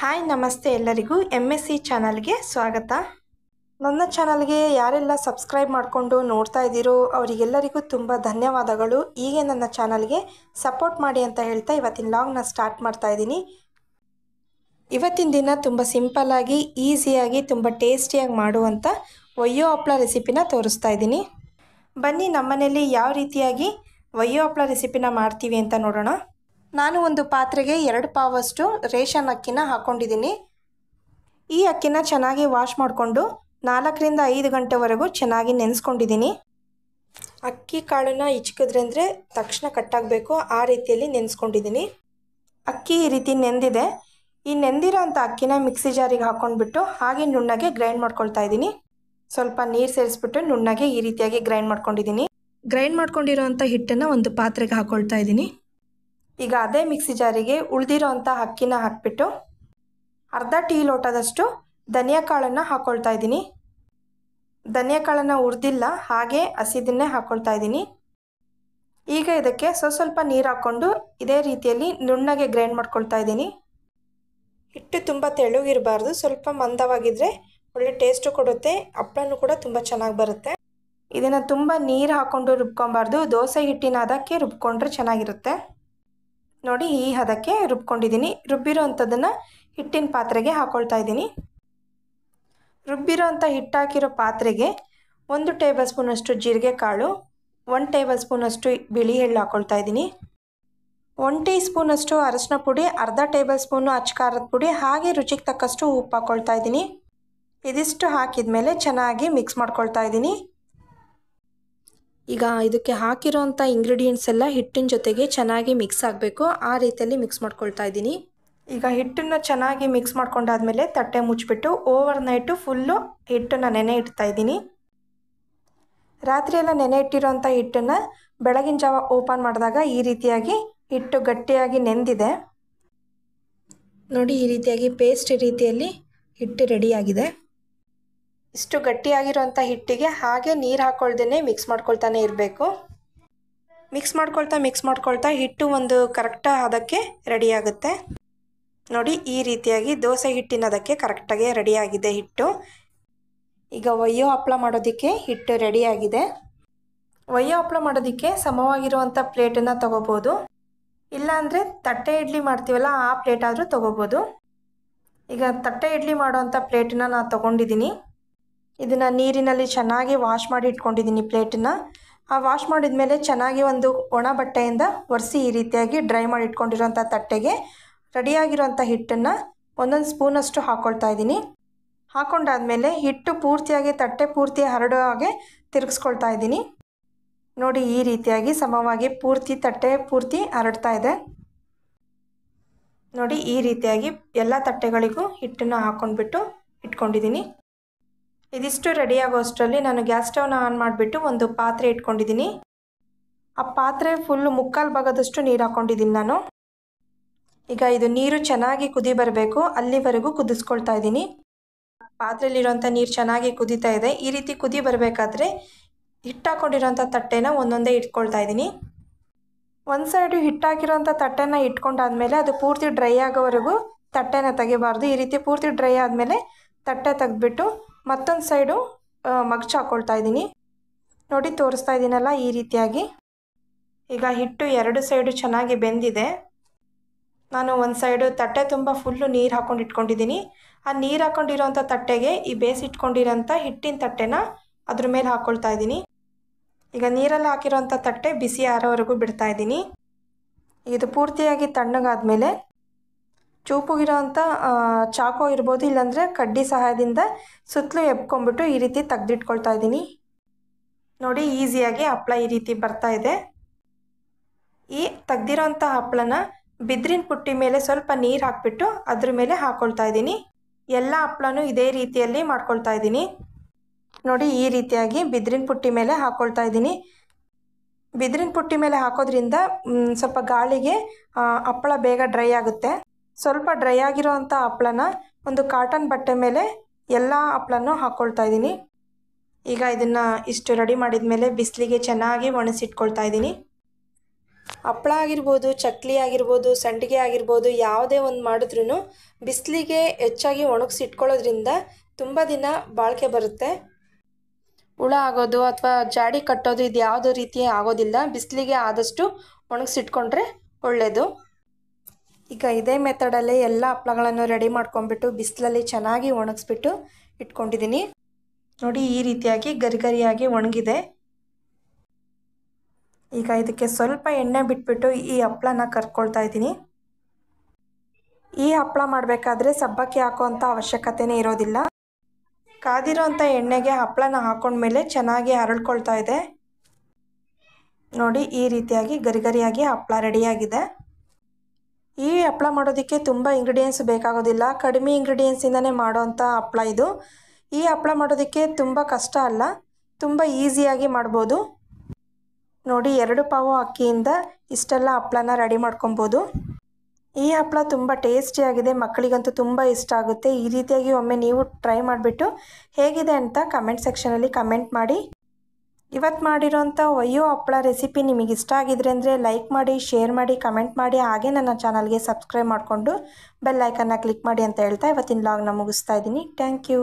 Hi ನಮಸ್ತೆ ಎಲ್ಲರಿಗೂ M S C ಚಾನಲ್ಗೆ ಸ್ವಾಗತ. ನನ್ನ ಚಾನಲ್ಗೆ ಯಾರೆಲ್ಲ ಸಬ್ಸ್ಕ್ರೈಬ್ ಮಾಡಿಕೊಂಡು ನೋಡ್ತಾ ಇದ್ದೀರೋ ಅವರಿಗೆಲ್ಲರಿಗೂ ತುಂಬ ಧನ್ಯವಾದಗಳು. ಹೀಗೆ ನನ್ನ ಚಾನಲ್ಗೆ ಸಪೋರ್ಟ್ ಮಾಡಿ ಅಂತ ಹೇಳ್ತಾ ಇವತ್ತಿನ ಲಾಗ್ನ ಸ್ಟಾರ್ಟ್ ಮಾಡ್ತಾ ಇದ್ದೀನಿ. ಇವತ್ತಿನ ದಿನ ತುಂಬ ಸಿಂಪಲ್ಲಾಗಿ ಈಸಿಯಾಗಿ ತುಂಬ ಟೇಸ್ಟಿಯಾಗಿ ಮಾಡುವಂಥ ಒಯ್ಯೋ ಹಪ್ಳ ರೆಸಿಪಿನ ತೋರಿಸ್ತಾ ಇದ್ದೀನಿ. ಬನ್ನಿ ನಮ್ಮನೇಲಿ ಯಾವ ರೀತಿಯಾಗಿ ಒಯ್ಯೋ ಹಪ್ಳ ರೆಸಿಪಿನ ಮಾಡ್ತೀವಿ ಅಂತ ನೋಡೋಣ. ನಾನು ಒಂದು ಪಾತ್ರೆಗೆ ಎರಡು ಪಾವಷ್ಟು ರೇಷನ್ ಅಕ್ಕಿನ ಹಾಕ್ಕೊಂಡಿದ್ದೀನಿ ಈ ಅಕ್ಕಿನ ಚೆನ್ನಾಗಿ ವಾಶ್ ಮಾಡಿಕೊಂಡು ನಾಲ್ಕರಿಂದ ಐದು ಗಂಟೆವರೆಗೂ ಚೆನ್ನಾಗಿ ನೆನೆಸ್ಕೊಂಡಿದ್ದೀನಿ. ಅಕ್ಕಿ ಕಾಳನ್ನು ಇಚ್ಕಿದ್ರಂದರೆ ತಕ್ಷಣ ಕಟ್ಟಾಗಬೇಕು, ಆ ರೀತಿಯಲ್ಲಿ ನೆನೆಸ್ಕೊಂಡಿದ್ದೀನಿ. ಅಕ್ಕಿ ಈ ರೀತಿ ನೆಂದಿದೆ. ಈ ನೆಂದಿರೋ ಅಂಥ ಅಕ್ಕಿನ ಮಿಕ್ಸಿ ಜಾರಿಗೆ ಹಾಕ್ಕೊಂಡ್ಬಿಟ್ಟು ಹಾಗೆ ನುಣ್ಣಗೆ ಗ್ರೈಂಡ್ ಮಾಡ್ಕೊಳ್ತಾ ಇದ್ದೀನಿ. ಸ್ವಲ್ಪ ನೀರು ಸೇರಿಸ್ಬಿಟ್ಟು ನುಣ್ಣಗೆ ಈ ರೀತಿಯಾಗಿ ಗ್ರೈಂಡ್ ಮಾಡ್ಕೊಂಡಿದ್ದೀನಿ. ಗ್ರೈಂಡ್ ಮಾಡ್ಕೊಂಡಿರೋವಂಥ ಹಿಟ್ಟನ್ನು ಒಂದು ಪಾತ್ರೆಗೆ ಹಾಕ್ಕೊಳ್ತಾ ಇದ್ದೀನಿ. ಈಗ ಅದೇ ಮಿಕ್ಸಿ ಜಾರಿಗೆ ಉಳಿದಿರೋ ಅಂಥ ಅಕ್ಕಿನ ಹಾಕಿಬಿಟ್ಟು ಅರ್ಧ ಟೀ ಲೋಟದಷ್ಟು ಧನಿಯಾ ಕಾಳನ್ನು ಹಾಕ್ಕೊಳ್ತಾ ಇದ್ದೀನಿ. ಧನಿಯಾ ಕಾಳನ್ನು ಹುರಿದಿಲ್ಲ ಹಾಗೆ ಹಸಿದನ್ನೇ ಹಾಕ್ಕೊಳ್ತಾ ಇದ್ದೀನಿ. ಈಗ ಇದಕ್ಕೆ ಸ್ವಲ್ಪ ಸ್ವಲ್ಪ ನೀರು ಹಾಕ್ಕೊಂಡು ಇದೇ ರೀತಿಯಲ್ಲಿ ನುಣ್ಣಗೆ ಗ್ರೈಂಡ್ ಮಾಡ್ಕೊಳ್ತಾ ಇದ್ದೀನಿ. ಹಿಟ್ಟು ತುಂಬ ತೆಳುಗಿರಬಾರ್ದು, ಸ್ವಲ್ಪ ಮಂದವಾಗಿದ್ದರೆ ಒಳ್ಳೆ ಟೇಸ್ಟು ಕೊಡುತ್ತೆ, ಹಪ್ಪಳನೂ ಕೂಡ ತುಂಬ ಚೆನ್ನಾಗಿ ಬರುತ್ತೆ. ಇದನ್ನು ತುಂಬ ನೀರು ಹಾಕ್ಕೊಂಡು ರುಬ್ಕೊಬಾರ್ದು ದೋಸೆ ಹಿಟ್ಟಿನ ಅದಕ್ಕೆ ರುಬ್ಕೊಂಡ್ರೆ ಚೆನ್ನಾಗಿರುತ್ತೆ. ನೋಡಿ ಈ ಹದಕ್ಕೆ ರುಬ್ಕೊಂಡಿದ್ದೀನಿ. ರುಬ್ಬಿರೋ ಅಂಥದ್ದನ್ನು ಹಿಟ್ಟಿನ ಪಾತ್ರೆಗೆ ಹಾಕ್ಕೊಳ್ತಾ ಇದ್ದೀನಿ. ರುಬ್ಬಿರೋ ಅಂಥ ಹಿಟ್ಟಾಕಿರೋ ಪಾತ್ರೆಗೆ ಒಂದು ಟೇಬಲ್ ಸ್ಪೂನಷ್ಟು ಜೀರಿಗೆ ಕಾಳು ಒನ್ ಟೇಬಲ್ ಸ್ಪೂನಷ್ಟು ಬಿಳಿ ಎಳ್ಳು ಹಾಕ್ಕೊಳ್ತಾ ಇದ್ದೀನಿ. ಒನ್ ಟೀ ಸ್ಪೂನಷ್ಟು ಅರಶಿನ ಪುಡಿ, ಅರ್ಧ ಟೇಬಲ್ ಸ್ಪೂನು ಅಚ್ಕಾರದ ಪುಡಿ, ಹಾಗೆ ರುಚಿಗೆ ತಕ್ಕಷ್ಟು ಉಪ್ಪು ಹಾಕ್ಕೊಳ್ತಾ ಇದ್ದೀನಿ. ಇದಿಷ್ಟು ಹಾಕಿದ ಮೇಲೆ ಚೆನ್ನಾಗಿ ಮಿಕ್ಸ್ ಮಾಡ್ಕೊಳ್ತಾ ಇದ್ದೀನಿ. ಈಗ ಇದಕ್ಕೆ ಹಾಕಿರೋಂಥ ಇಂಗ್ರೀಡಿಯೆಂಟ್ಸ್ ಎಲ್ಲ ಹಿಟ್ಟಿನ ಜೊತೆಗೆ ಚೆನ್ನಾಗಿ ಮಿಕ್ಸ್ ಆಗಬೇಕು. ಆ ರೀತಿಯಲ್ಲಿ ಮಿಕ್ಸ್ ಮಾಡ್ಕೊಳ್ತಾ ಇದ್ದೀನಿ. ಈಗ ಹಿಟ್ಟನ್ನು ಚೆನ್ನಾಗಿ ಮಿಕ್ಸ್ ಮಾಡ್ಕೊಂಡಾದ್ಮೇಲೆ ತಟ್ಟೆ ಮುಚ್ಚಿಬಿಟ್ಟು ಓವರ್ ನೈಟು ಫುಲ್ಲು ಹಿಟ್ಟನ್ನು ನೆನೆ ಇಡ್ತಾ ಇದ್ದೀನಿ. ರಾತ್ರಿ ಎಲ್ಲ ನೆನೆ ಇಟ್ಟಿರೋಂಥ ಹಿಟ್ಟನ್ನು ಬೆಳಗಿನ ಜಾವ ಓಪನ್ ಮಾಡಿದಾಗ ಈ ರೀತಿಯಾಗಿ ಹಿಟ್ಟು ಗಟ್ಟಿಯಾಗಿ ನೆಂದಿದೆ. ನೋಡಿ ಈ ರೀತಿಯಾಗಿ ಪೇಸ್ಟ್ ರೀತಿಯಲ್ಲಿ ಹಿಟ್ಟು ರೆಡಿಯಾಗಿದೆ ಇಷ್ಟು ಗಟ್ಟಿಯಾಗಿರುವಂಥ ಹಿಟ್ಟಿಗೆ ಹಾಗೆ ನೀರು ಹಾಕ್ಕೊಳ್ದೇ ಮಿಕ್ಸ್ ಮಾಡ್ಕೊಳ್ತಾನೆ ಇರಬೇಕು. ಮಿಕ್ಸ್ ಮಾಡ್ಕೊಳ್ತಾ ಮಿಕ್ಸ್ ಮಾಡ್ಕೊಳ್ತಾ ಹಿಟ್ಟು ಒಂದು ಕರೆಕ್ಟ ಅದಕ್ಕೆ ರೆಡಿಯಾಗುತ್ತೆ ನೋಡಿ, ಈ ರೀತಿಯಾಗಿ ದೋಸೆ ಹಿಟ್ಟಿನ ಅದಕ್ಕೆ ಕರೆಕ್ಟಾಗಿ ರೆಡಿಯಾಗಿದೆ ಹಿಟ್ಟು. ಈಗ ಒಯ್ಯೋ ಹಪ್ಪಳ ಮಾಡೋದಕ್ಕೆ ಹಿಟ್ಟು ರೆಡಿಯಾಗಿದೆ ಒಯ್ಯೋ ಹಪ್ಪಳ ಮಾಡೋದಕ್ಕೆ ಸಮವಾಗಿರುವಂಥ ಪ್ಲೇಟನ್ನು ತೊಗೋಬೋದು. ಇಲ್ಲಾಂದರೆ ತಟ್ಟೆ ಇಡ್ಲಿ ಮಾಡ್ತೀವಲ್ಲ, ಆ ಪ್ಲೇಟಾದರೂ ತೊಗೋಬೋದು. ಈಗ ತಟ್ಟೆ ಇಡ್ಲಿ ಮಾಡೋವಂಥ ಪ್ಲೇಟನ್ನ ನಾನು ತೊಗೊಂಡಿದ್ದೀನಿ. ಇದನ್ನು ನೀರಿನಲ್ಲಿ ಚೆನ್ನಾಗಿ ವಾಶ್ ಮಾಡಿ ಇಟ್ಕೊಂಡಿದ್ದೀನಿ ಪ್ಲೇಟನ್ನ ಆ ವಾಶ್ ಮಾಡಿದ ಮೇಲೆ ಚೆನ್ನಾಗಿ ಒಂದು ಒಣ ಬಟ್ಟೆಯಿಂದ ಒರೆಸಿ ಈ ರೀತಿಯಾಗಿ ಡ್ರೈ ಮಾಡಿ ಇಟ್ಕೊಂಡಿರೋಂಥ ತಟ್ಟೆಗೆ ರೆಡಿಯಾಗಿರೋಂಥ ಹಿಟ್ಟನ್ನು ಒಂದೊಂದು ಸ್ಪೂನಷ್ಟು ಹಾಕ್ಕೊಳ್ತಾ ಇದ್ದೀನಿ ಹಾಕೊಂಡಾದ್ಮೇಲೆ ಹಿಟ್ಟು ಪೂರ್ತಿಯಾಗಿ ತಟ್ಟೆ ಪೂರ್ತಿ ಹರಡೋ ಹಾಗೆ ತಿರುಗಿಸ್ಕೊಳ್ತಾ ಇದ್ದೀನಿ ನೋಡಿ ಈ ರೀತಿಯಾಗಿ ಸಮವಾಗಿ ಪೂರ್ತಿ ತಟ್ಟೆ ಪೂರ್ತಿ ಹರಡ್ತಾ ಇದೆ. ನೋಡಿ ಈ ರೀತಿಯಾಗಿ ಎಲ್ಲ ತಟ್ಟೆಗಳಿಗೂ ಹಿಟ್ಟನ್ನು ಹಾಕ್ಕೊಂಡ್ಬಿಟ್ಟು ಇಟ್ಕೊಂಡಿದ್ದೀನಿ ಇದಿಷ್ಟು ರೆಡಿ ಆಗೋ ಅಷ್ಟರಲ್ಲಿ ನಾನು ಗ್ಯಾಸ್ ಸ್ಟವ್ನ ಆನ್ ಮಾಡಿಬಿಟ್ಟು ಒಂದು ಪಾತ್ರೆ ಇಟ್ಕೊಂಡಿದ್ದೀನಿ. ಆ ಪಾತ್ರೆ ಫುಲ್ಲು ಮುಕ್ಕಾಲು ಭಾಗದಷ್ಟು ನೀರು ಹಾಕ್ಕೊಂಡಿದ್ದೀನಿ ನಾನು. ಈಗ ಇದು ನೀರು ಚೆನ್ನಾಗಿ ಕುದಿ ಬರಬೇಕು, ಅಲ್ಲಿವರೆಗೂ ಕುದಿಸ್ಕೊಳ್ತಾ ಇದ್ದೀನಿ. ಪಾತ್ರೆಯಲ್ಲಿರೋಂಥ ನೀರು ಚೆನ್ನಾಗಿ ಕುದೀತಾ ಇದೆ. ಈ ರೀತಿ ಕುದಿ ಬರಬೇಕಾದ್ರೆ ಹಿಟ್ಟಾಕೊಂಡಿರೋಂಥ ತಟ್ಟೆನ ಒಂದೊಂದೇ ಇಟ್ಕೊಳ್ತಾ ಇದ್ದೀನಿ. ಒಂದು ಸೈಡು ಹಿಟ್ಟಾಕಿರೋಂಥ ತಟ್ಟೆನ ಇಟ್ಕೊಂಡಾದ್ಮೇಲೆ ಅದು ಪೂರ್ತಿ ಡ್ರೈ ಆಗೋವರೆಗೂ ತಟ್ಟೆನ ತೆಗಿಬಾರ್ದು. ಈ ರೀತಿ ಪೂರ್ತಿ ಡ್ರೈ ಆದಮೇಲೆ ತಟ್ಟೆ ತೆಗೆದ್ಬಿಟ್ಟು ಮತ್ತೊಂದು ಸೈಡು ಮಗ್ಚು ಹಾಕ್ಕೊಳ್ತಾ ಇದ್ದೀನಿ. ನೋಡಿ, ತೋರಿಸ್ತಾ ಇದ್ದೀನಲ್ಲ ಈ ರೀತಿಯಾಗಿ. ಈಗ ಹಿಟ್ಟು ಎರಡು ಸೈಡು ಚೆನ್ನಾಗಿ ಬೆಂದಿದೆ. ನಾನು ಒಂದು ಸೈಡು ತಟ್ಟೆ ತುಂಬ ಫುಲ್ಲು ನೀರು ಹಾಕ್ಕೊಂಡು ಇಟ್ಕೊಂಡಿದ್ದೀನಿ. ಆ ನೀರು ಹಾಕ್ಕೊಂಡಿರೋಂಥ ತಟ್ಟೆಗೆ ಈ ಬೇಸಿಟ್ಕೊಂಡಿರೋಂಥ ಹಿಟ್ಟಿನ ತಟ್ಟೆನ ಅದ್ರ ಮೇಲೆ ಹಾಕ್ಕೊಳ್ತಾ ಇದ್ದೀನಿ. ಈಗ ನೀರಲ್ಲಿ ಹಾಕಿರೋಂಥ ತಟ್ಟೆ ಬಿಸಿ ಆರೋವರೆಗೂ ಬಿಡ್ತಾ ಇದ್ದೀನಿ. ಇದು ಪೂರ್ತಿಯಾಗಿ ತಣ್ಣಗಾದ್ಮೇಲೆ ಚೂಪುಗಿರೋಂಥ ಚಾಕು ಇರ್ಬೋದು, ಇಲ್ಲಾಂದರೆ ಕಡ್ಡಿ ಸಹಾಯದಿಂದ ಸುತ್ತಲೂ ಎಬ್ಕೊಂಡ್ಬಿಟ್ಟು ಈ ರೀತಿ ತೆಗ್ದಿಟ್ಕೊಳ್ತಾ ಇದ್ದೀನಿ. ನೋಡಿ, ಈಸಿಯಾಗಿ ಹಪ್ಪಳ ಈ ರೀತಿ ಬರ್ತಾ ಇದೆ. ಈ ತೆಗ್ದಿರೋಂಥ ಹಪ್ಪಳನ ಬಿದಿರಿನ ಪುಟ್ಟಿ ಮೇಲೆ ಸ್ವಲ್ಪ ನೀರು ಹಾಕ್ಬಿಟ್ಟು ಅದ್ರ ಮೇಲೆ ಹಾಕ್ಕೊಳ್ತಾ ಇದ್ದೀನಿ. ಎಲ್ಲ ಹಪ್ಪಳನೂ ಇದೇ ರೀತಿಯಲ್ಲಿ ಮಾಡ್ಕೊಳ್ತಾ ಇದ್ದೀನಿ. ನೋಡಿ, ಈ ರೀತಿಯಾಗಿ ಬಿದಿರಿನ ಪುಟ್ಟಿ ಮೇಲೆ ಹಾಕ್ಕೊಳ್ತಾ ಇದ್ದೀನಿ. ಬಿದಿರಿನ ಪುಟ್ಟಿ ಮೇಲೆ ಹಾಕೋದ್ರಿಂದ ಸ್ವಲ್ಪ ಗಾಳಿಗೆ ಹಪ್ಪಳ ಬೇಗ ಡ್ರೈ ಆಗುತ್ತೆ. ಸ್ವಲ್ಪ ಡ್ರೈ ಆಗಿರೋ ಅಂಥ ಹಪ್ಪಳನ ಒಂದು ಕಾಟನ್ ಬಟ್ಟೆ ಮೇಲೆ ಎಲ್ಲ ಹಪ್ಪಳನೂ ಹಾಕ್ಕೊಳ್ತಾ ಇದ್ದೀನಿ. ಈಗ ಇದನ್ನು ಇಷ್ಟು ರೆಡಿ ಮಾಡಿದ ಮೇಲೆ ಬಿಸಿಲಿಗೆ ಚೆನ್ನಾಗಿ ಒಣಸಿಟ್ಕೊಳ್ತಾ ಇದ್ದೀನಿ. ಹಪ್ಪಳ ಆಗಿರ್ಬೋದು, ಚಕ್ಲಿ ಆಗಿರ್ಬೋದು, ಸಂಡಿಗೆ ಆಗಿರ್ಬೋದು, ಯಾವುದೇ ಒಂದು ಮಾಡಿದ್ರೂ ಬಿಸಿಲಿಗೆ ಹೆಚ್ಚಾಗಿ ಒಣಗಿಸಿ ಇಟ್ಕೊಳ್ಳೋದ್ರಿಂದ ತುಂಬ ದಿನ ಬಾಳಿಕೆ ಬರುತ್ತೆ. ಹುಳ ಆಗೋದು ಅಥವಾ ಜಾಡಿ ಕಟ್ಟೋದು ಇದು ಯಾವುದೋ ರೀತಿ ಆಗೋದಿಲ್ಲ. ಬಿಸಿಲಿಗೆ ಆದಷ್ಟು ಒಣಗಿಸಿಟ್ಕೊಂಡ್ರೆ ಒಳ್ಳೆಯದು ಈಗ ಇದೇ ಮೆಥಡಲ್ಲೇ ಎಲ್ಲ ಹಪ್ಪಳಗಳನ್ನು ರೆಡಿ ಮಾಡ್ಕೊಂಡ್ಬಿಟ್ಟು ಬಿಸಿಲಲ್ಲಿ ಚೆನ್ನಾಗಿ ಒಣಗಿಸ್ಬಿಟ್ಟು ಇಟ್ಕೊಂಡಿದ್ದೀನಿ. ನೋಡಿ ಈ ರೀತಿಯಾಗಿ ಗರಿಗರಿಯಾಗಿ ಒಣಗಿದೆ. ಈಗ ಇದಕ್ಕೆ ಸ್ವಲ್ಪ ಎಣ್ಣೆ ಬಿಟ್ಬಿಟ್ಟು ಈ ಹಪ್ಪಳನ ಕರ್ಕೊಳ್ತಾ ಇದ್ದೀನಿ. ಈ ಹಪ್ಪಳ ಮಾಡಬೇಕಾದ್ರೆ ಸಬ್ಬಕ್ಕಿ ಹಾಕುವಂಥ ಅವಶ್ಯಕತೆನೇ ಇರೋದಿಲ್ಲ. ಕಾದಿರೋಂಥ ಎಣ್ಣೆಗೆ ಹಪ್ಪಳನ ಹಾಕೊಂಡ್ಮೇಲೆ ಚೆನ್ನಾಗಿ ಅರಳ್ಕೊಳ್ತಾ ಇದೆ. ನೋಡಿ ಈ ರೀತಿಯಾಗಿ ಗರಿಗರಿಯಾಗಿ ಹಪ್ಪಳ ರೆಡಿಯಾಗಿದೆ. ಈ ಹಪ್ಪಳ ಮಾಡೋದಕ್ಕೆ ತುಂಬ ಇಂಗ್ರೀಡಿಯೆಂಟ್ಸ್ ಬೇಕಾಗೋದಿಲ್ಲ. ಕಡಿಮೆ ಇಂಗ್ರೀಡಿಯೆಂಟ್ಸಿಂದನೇ ಮಾಡೋವಂಥ ಹಪ್ಪಳ ಇದು. ಈ ಹಪ್ಪಳ ಮಾಡೋದಕ್ಕೆ ತುಂಬ ಕಷ್ಟ ಅಲ್ಲ. ತುಂಬ ಈಸಿಯಾಗಿ ಮಾಡ್ಬೋದು. ನೋಡಿ, ಎರಡು ಪಾವು ಅಕ್ಕಿಯಿಂದ ಇಷ್ಟೆಲ್ಲ ಹಪ್ಪಳನ ರೆಡಿ ಮಾಡ್ಕೊಬೋದು. ಈ ಹಪ್ಪಳ ತುಂಬ ಟೇಸ್ಟಿಯಾಗಿದೆ ಮಕ್ಕಳಿಗಂತೂ ತುಂಬ ಇಷ್ಟ ಆಗುತ್ತೆ. ಈ ರೀತಿಯಾಗಿ ಒಮ್ಮೆ ನೀವು ಟ್ರೈ ಮಾಡಿಬಿಟ್ಟು ಹೇಗಿದೆ ಅಂತ ಕಮೆಂಟ್ ಸೆಕ್ಷನಲ್ಲಿ ಕಮೆಂಟ್ ಮಾಡಿ. ಇವತ್ತು ಮಾಡಿರೋಂಥ ಒಯ್ಯೋ ಹಪ್ಪಳ ರೆಸಿಪಿ ನಿಮಗೆ ಇಷ್ಟ ಆಗಿದ್ರೆ ಅಂದರೆ ಲೈಕ್ ಮಾಡಿ, ಶೇರ್ ಮಾಡಿ, ಕಮೆಂಟ್ ಮಾಡಿ, ಹಾಗೆ ನನ್ನ ಚಾನಲ್ಗೆ ಸಬ್ಸ್ಕ್ರೈಬ್ ಮಾಡಿಕೊಂಡು ಬೆಲ್ ಐಕನ್ನ ಕ್ಲಿಕ್ ಮಾಡಿ ಅಂತ ಹೇಳ್ತಾ ಇವತ್ತಿನ ಲಾಗ್ನ ಮುಗಿಸ್ತಾ ಇದ್ದೀನಿ. Thank you.